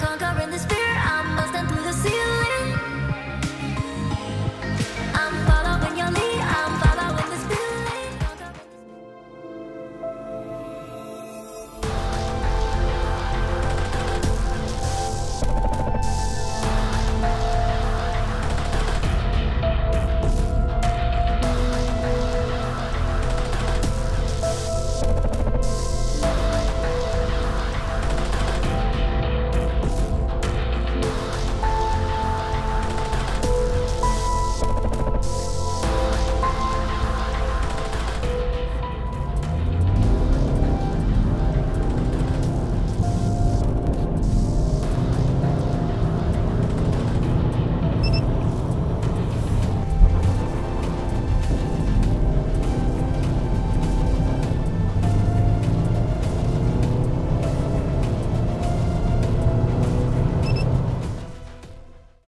conquering this